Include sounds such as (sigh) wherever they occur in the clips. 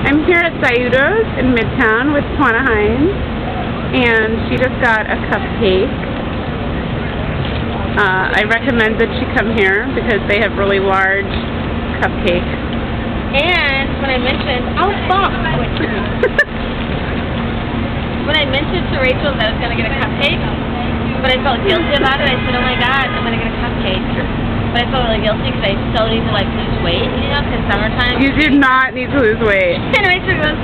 I'm here at Daiuto's in Midtown with Twanna Hines, and she just got a cupcake. Uh, I recommend that she come here because they have really large cupcakes. And when I mentioned, oh (laughs) fuck! when I mentioned to Rachel that I was gonna get a cupcake, but I felt guilty about it, I said, oh my god, I'm gonna get a cupcake. But I felt really guilty because I still need to like lose weight, you know, because summertime. You do not need to lose weight. (laughs) And Rachel goes,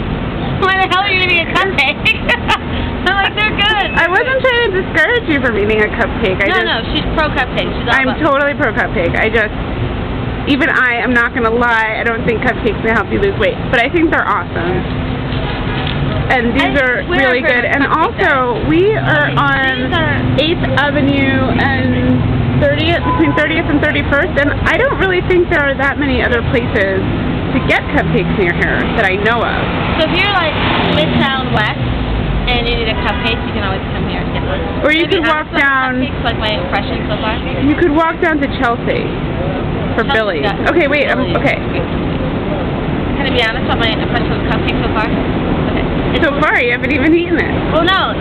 why the hell are you gonna a cupcake? (laughs) I'm like, they're good. I wasn't trying to discourage you from eating a cupcake. I no, just, no, she's pro cupcake. She's all I'm about- totally pro cupcake. I just, even I, I'm not gonna lie, I don't think cupcakes can help you lose weight, but I think they're awesome. And these I are really good. And also, we are on 8th Avenue and 30th, between 30th and 31st, and I don't really think there are that many other places to get cupcakes near here that I know of. So if you're like Midtown West and you need a cupcake, you can always come here and get one. Or you Maybe could walk down, Cupcakes, like my impression so far. you could walk down to Chelsea for Chelsea's Billy. Okay, wait, um, okay. Can I be honest about my impression of cupcake so far? Okay. It's So far, you haven't even eaten it. Well, no.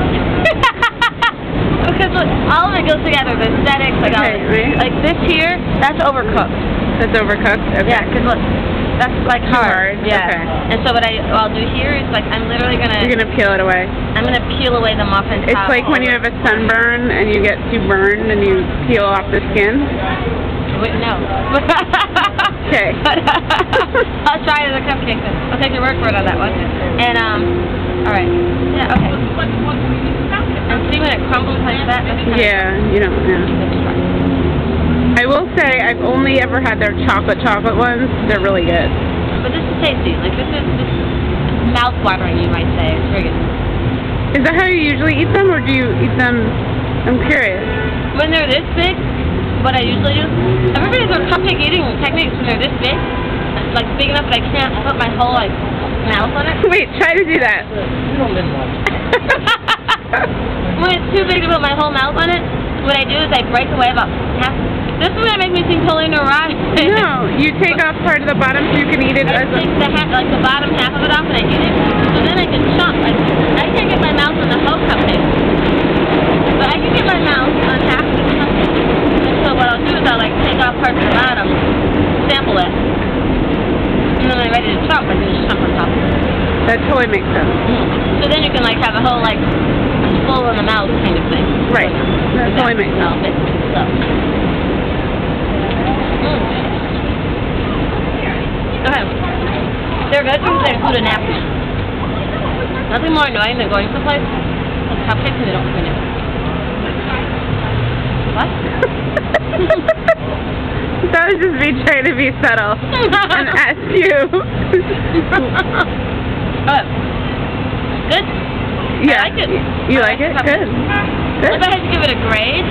All of it goes together. The aesthetics, like all Okay, of it. Like this here, that's overcooked. That's overcooked? Okay. Yeah, because look, that's like hard. hard, Yeah. okay. And so what I I'll do here is like I'm literally gonna You're gonna peel it away. I'm gonna peel away the muffin top. It's like when you have a sunburn and you get too burned and you peel off the skin. Wait, no. (laughs) (laughs) Okay. But, (laughs) I'll try a cupcake then. I'll take your word for it on that one. And um, all right. Yeah. Okay. And see when it crumbles like that. That's kind Yeah, you don't know. I will say I've only ever had their chocolate chocolate ones. They're really good. But this is tasty. Like this is this is mouth watering, you might say. It's very good. Is that how you usually eat them, or do you eat them? I'm curious. When they're this big, what I usually do, everybody's on cupcake eating techniques when they're this big, like big enough that I can't put my whole like mouth on it. Wait, try to do that. (laughs) when it's too big to put my whole mouth on it, what I do is I break away about half. This is gonna make me seem totally neurotic. No, you take off part of the bottom so you can eat it I as a... take the half, like the bottom half of it off and I eat it. So then I can chomp. Like I can't get my mouth on the whole cupcake, but I can get my mouth on half of the cupcake. And so what I'll do is I'll like take off part of the bottom, sample it, and then when I'm ready to chomp, I can just chomp on top. That totally makes sense. So then you can like have a whole like full in the mouth kind of thing. Right. That totally makes sense. sense. So. Mm. Okay. They're good because they include a napkin. Nothing more annoying than going someplace with cupcakes and they don't clean it. What? (laughs) that was just me trying to be subtle (laughs) and ask you. (laughs) Good. Good. yeah. like it. You I like like it? cupcakes. Good. If I had to give it a grade,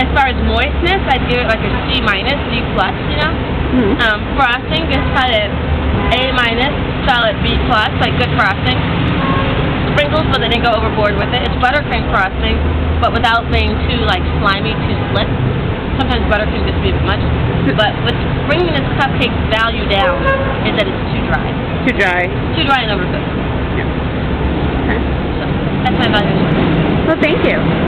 as far as moistness, I'd give it like a C minus, C plus, you know? Mhm. Um, frosting probably A minus, solid B plus, like good frosting. Sprinkles, but they didn't go overboard with it. It's buttercream frosting, but without being too like slimy, too slick. Sometimes buttercream gets to be a bit much. But what's bringing this cupcake value down is that it's too dry. Too dry. Too dry and overcooked. Okay. My. Well, thank you.